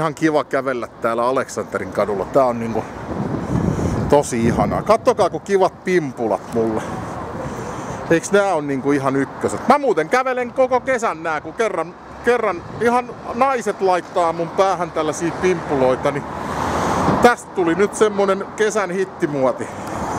Ihan kiva kävellä täällä Aleksanterin kadulla. Tää on niinku tosi ihanaa. Kattokaa kun kivat pimpulat mulle. Eiks nää on niinku ihan ykköset? Mä muuten kävelen koko kesän nää, kun kerran, kerran ihan naiset laittaa mun päähän tällaisia pimpuloita, niin tästä tuli nyt semmonen kesän hittimuoti.